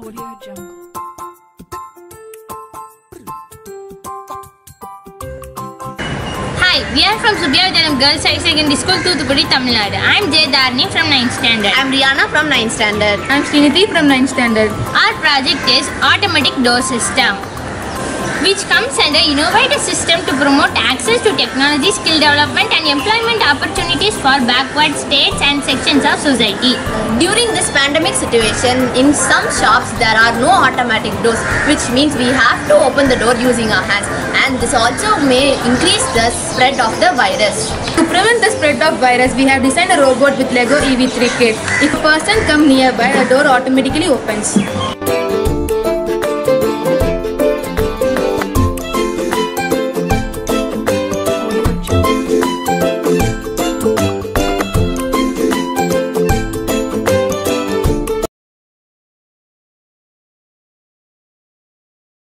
Audio Jungle. Hi, we are from Subbiah Vidyalayam Girls High Secondary School, Thoothukudi, Tamil Nadu. I am Jay Dharni from 9th standard. I'm Rihanna from 9th standard. I'm Srinidhi from 9th standard. Our project is Automatic Door System, which comes under innovative system to promote access to technology, skill development and employment opportunities for backward states and sections of society. During this pandemic situation, in some shops there are no automatic doors, which means we have to open the door using our hands. And this also may increase the spread of the virus. To prevent the spread of virus, we have designed a robot with Lego EV3 kit. If a person come nearby, the door automatically opens.